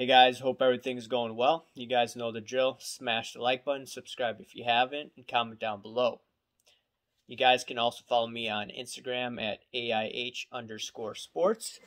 Hey guys, hope everything's going well. You guys know the drill. Smash the like button, subscribe if you haven't, and comment down below. You guys can also follow me on Instagram at AIH underscore sports.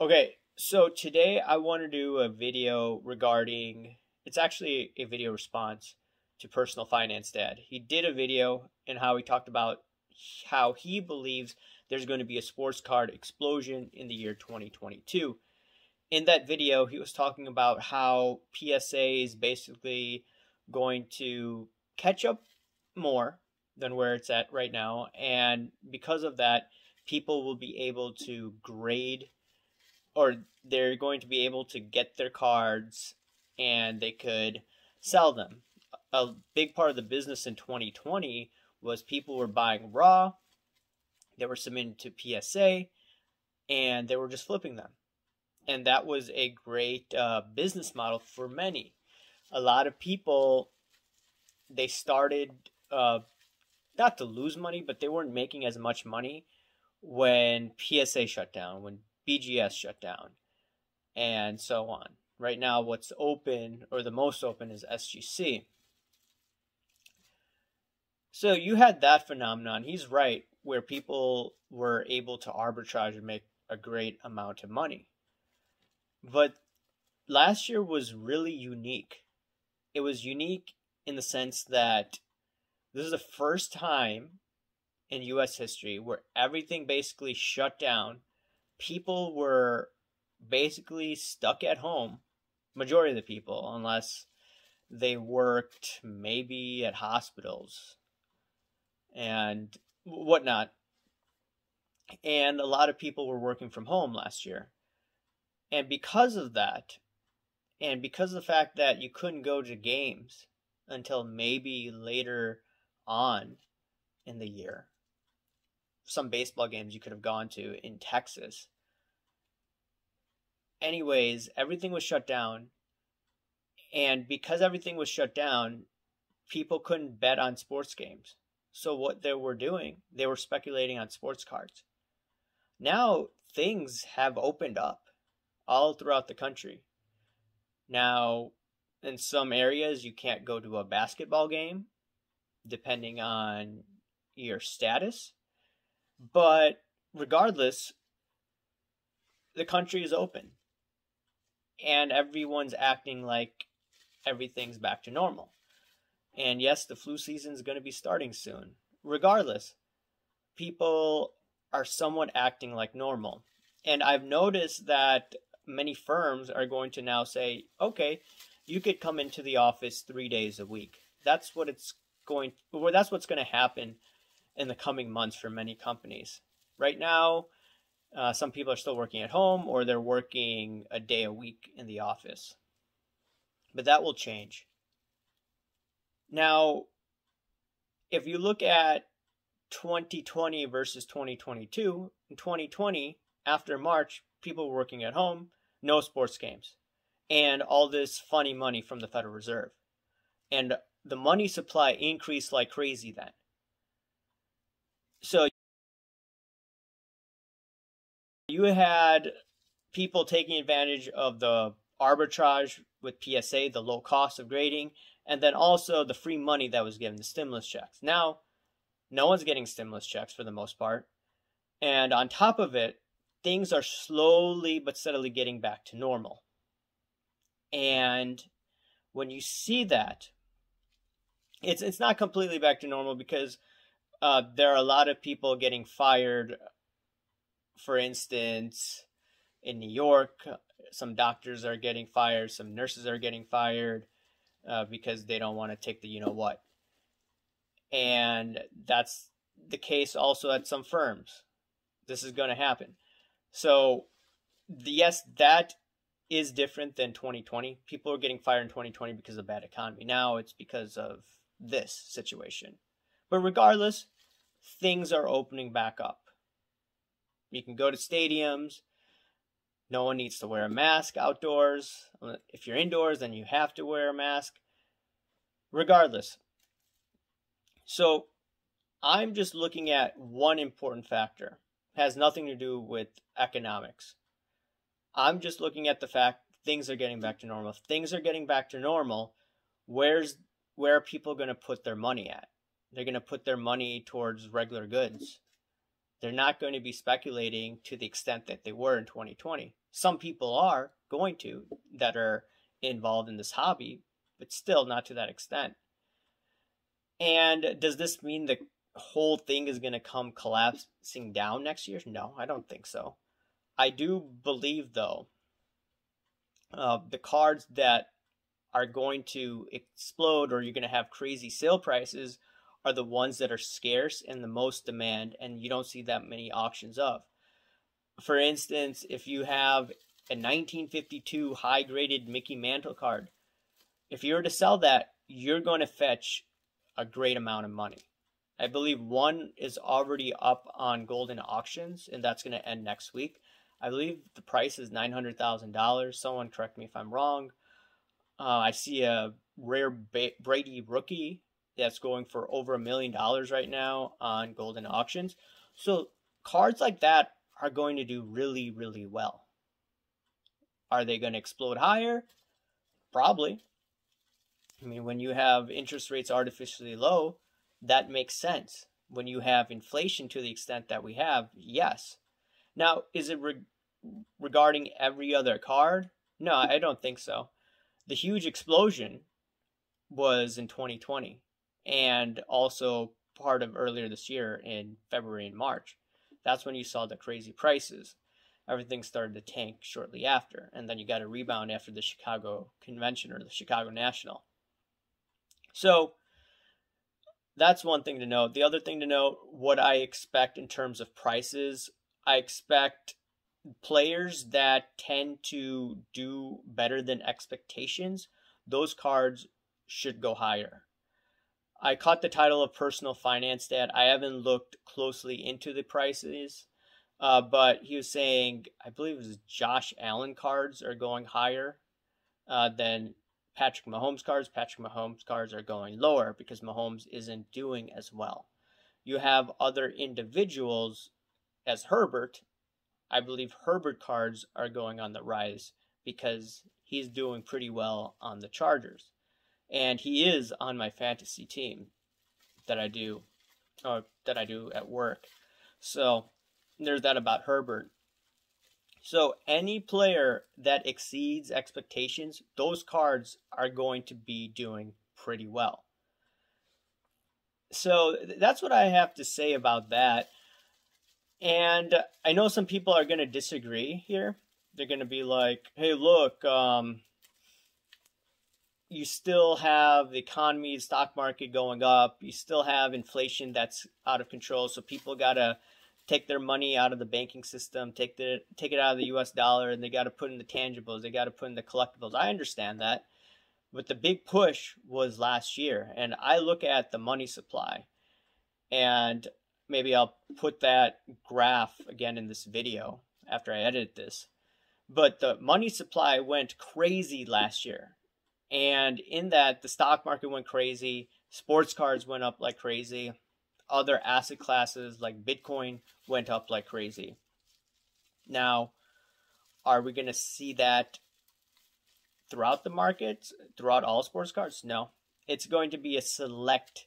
Okay, so today I want to do a video regarding, it's actually a video response to Personal Finance Dad. He did a video and how he talked about how he believes there's going to be a sports card explosion in the year 2022 in that video, he was talking about how PSA is basically going to catch up more than where it's at right now. And because of that, people will be able to grade or they're going to be able to get their cards and they could sell them. A big part of the business in 2020 was people were buying raw, they were submitting to PSA, and they were just flipping them and that was a great uh, business model for many. A lot of people they started uh, not to lose money, but they weren't making as much money when PSA shut down, when BGS shut down, and so on. Right now, what's open or the most open is SGC. So you had that phenomenon. He's right, where people were able to arbitrage and make a great amount of money. But last year was really unique. It was unique in the sense that this is the first time in US history where everything basically shut down. People were basically stuck at home, majority of the people, unless they worked maybe at hospitals and whatnot. And a lot of people were working from home last year. And because of that, and because of the fact that you couldn't go to games until maybe later on in the year, some baseball games you could have gone to in Texas. Anyways, everything was shut down. And because everything was shut down, people couldn't bet on sports games. So what they were doing, they were speculating on sports cards. Now things have opened up all throughout the country. Now, in some areas, you can't go to a basketball game depending on your status. But regardless, the country is open and everyone's acting like everything's back to normal. And yes, the flu season is going to be starting soon. Regardless, people are somewhat acting like normal. And I've noticed that many firms are going to now say, okay, you could come into the office three days a week. That's what it's going. Well, that's what's going to happen in the coming months for many companies. Right now, uh, some people are still working at home or they're working a day a week in the office. But that will change. Now, if you look at 2020 versus 2022, in 2020, after March, people working at home no sports games, and all this funny money from the Federal Reserve. And the money supply increased like crazy then. So you had people taking advantage of the arbitrage with PSA, the low cost of grading, and then also the free money that was given, the stimulus checks. Now, no one's getting stimulus checks for the most part. And on top of it, things are slowly but steadily getting back to normal. And when you see that, it's it's not completely back to normal because uh, there are a lot of people getting fired. For instance, in New York, some doctors are getting fired, some nurses are getting fired uh, because they don't want to take the you know what. And that's the case also at some firms. This is going to happen. So, yes, that is different than 2020. People are getting fired in 2020 because of bad economy. Now it's because of this situation. But regardless, things are opening back up. You can go to stadiums. No one needs to wear a mask outdoors. If you're indoors, then you have to wear a mask. Regardless. So, I'm just looking at one important factor has nothing to do with economics. I'm just looking at the fact things are getting back to normal. If things are getting back to normal, where's where are people going to put their money at? They're going to put their money towards regular goods. They're not going to be speculating to the extent that they were in 2020. Some people are going to that are involved in this hobby, but still not to that extent. And does this mean the whole thing is going to come collapsing down next year? No, I don't think so. I do believe, though, uh, the cards that are going to explode or you're going to have crazy sale prices are the ones that are scarce and the most demand, and you don't see that many auctions of. For instance, if you have a 1952 high graded Mickey Mantle card, if you were to sell that, you're going to fetch a great amount of money. I believe one is already up on Goldin Auctions, and that's going to end next week. I believe the price is $900,000. Someone correct me if I'm wrong. Uh, I see a rare ba- Brady rookie that's going for over a million dollars right now on Goldin Auctions. So cards like that are going to do really, really well. Are they going to explode higher? Probably. I mean, when you have interest rates artificially low, that makes sense. When you have inflation to the extent that we have, yes. Now, is it re- regarding every other card? No, I don't think so. The huge explosion was in 2020 and also part of earlier this year in February and March. That's when you saw the crazy prices. Everything started to tank shortly after, and then you got a rebound after the Chicago Convention or the Chicago National. So that's one thing to note. The other thing to note, what I expect in terms of prices, I expect players that tend to do better than expectations, those cards should go higher. I caught the title of personal finance dad. I haven't looked closely into the prices, uh, but he was saying, I believe it was Josh Allen cards are going higher uh, than Patrick Mahomes cards. Patrick Mahomes cards are going lower because Mahomes isn't doing as well. You have other individuals as Herbert. I believe Herbert cards are going on the rise because he's doing pretty well on the Chargers and he is on my fantasy team that I do, or that I do at work. So there's that about Herbert. So any player that exceeds expectations, those cards are going to be doing pretty well. So that's what I have to say about that. And I know some people are going to disagree here. They're going to be like, "Hey, look, um, you still have the economy, stock market going up. You still have inflation that's out of control. So people got to take their money out of the banking system, take the take it out of the U.S. dollar, and they got to put in the tangibles. They got to put in the collectibles. I understand that, but the big push was last year, and I look at the money supply, and maybe I'll put that graph again in this video after I edit this. But the money supply went crazy last year and in that, the stock market went crazy, sports cards went up like crazy, other asset classes like Bitcoin went up like crazy. Now, are we going to see that throughout the market, throughout all sports cards? No. It's going to be a select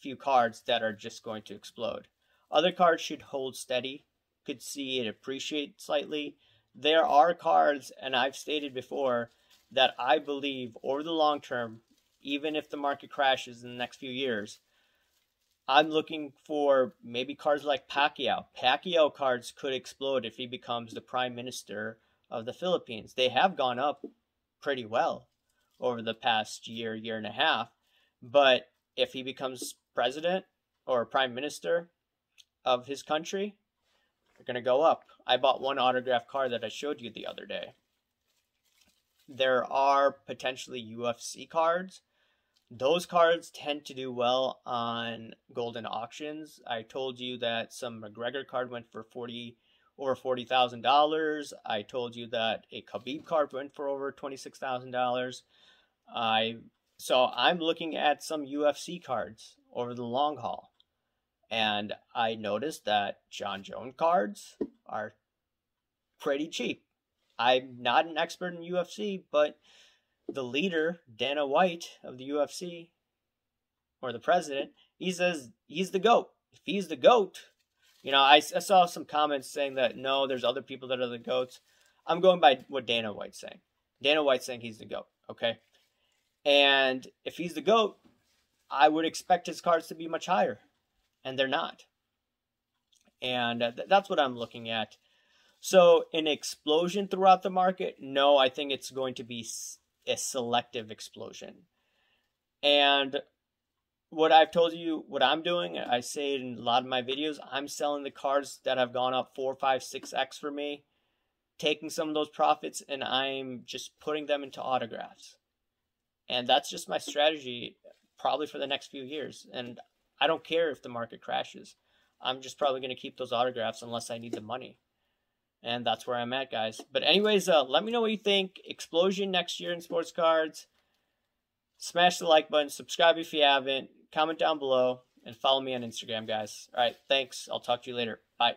few cards that are just going to explode. Other cards should hold steady, could see it appreciate slightly. There are cards, and I've stated before, that I believe over the long term, even if the market crashes in the next few years, I'm looking for maybe cards like Pacquiao. Pacquiao cards could explode if he becomes the prime minister of the Philippines. They have gone up pretty well over the past year, year and a half. But if he becomes president or prime minister of his country, they're going to go up. I bought one autograph card that I showed you the other day there are potentially UFC cards. Those cards tend to do well on Goldin Auctions. I told you that some McGregor card went for forty over forty thousand dollars. I told you that a Khabib card went for over twenty six thousand dollars. I so I'm looking at some UFC cards over the long haul, and I noticed that Jon Jones cards are pretty cheap I'm not an expert in UFC, but the leader, Dana White of the UFC, or the president, he says he's the GOAT. If he's the GOAT, you know, I, I saw some comments saying that no, there's other people that are the GOATs. I'm going by what Dana White's saying. Dana White's saying he's the GOAT, okay? And if he's the GOAT, I would expect his cards to be much higher. And they're not. And uh, th- that's what I'm looking at. So, an explosion throughout the market? No, I think it's going to be a selective explosion. And what I've told you, what I'm doing, I say it in a lot of my videos, I'm selling the cards that have gone up four, five, six X for me, taking some of those profits, and I'm just putting them into autographs. And that's just my strategy probably for the next few years. And I don't care if the market crashes. I'm just probably going to keep those autographs unless I need the money. And that's where I'm at, guys. But, anyways, uh, let me know what you think. Explosion next year in sports cards. Smash the like button. Subscribe if you haven't. Comment down below. And follow me on Instagram, guys. All right. Thanks. I'll talk to you later. Bye.